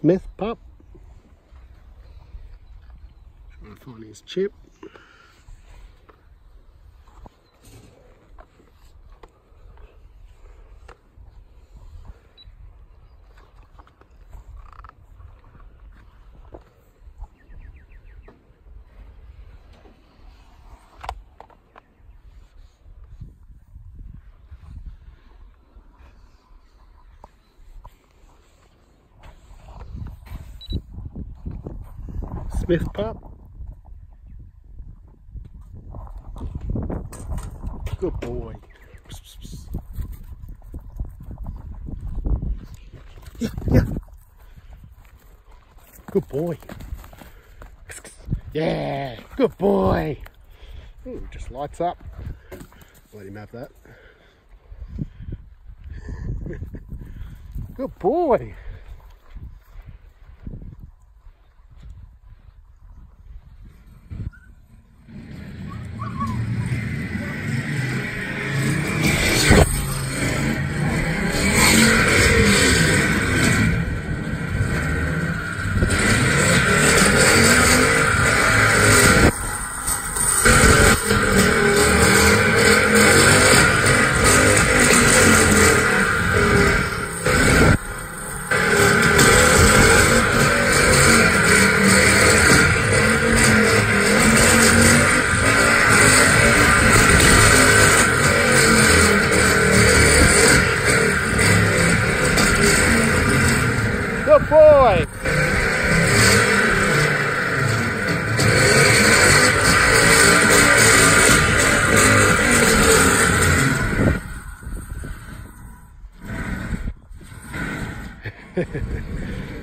Smith pup. Trying to find his chip. Smith pup. Good boy. Yeah, yeah. Good boy. Yeah, good boy. Ooh, just lights up. Let him have that. good boy. Boy.